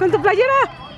Con tu playera.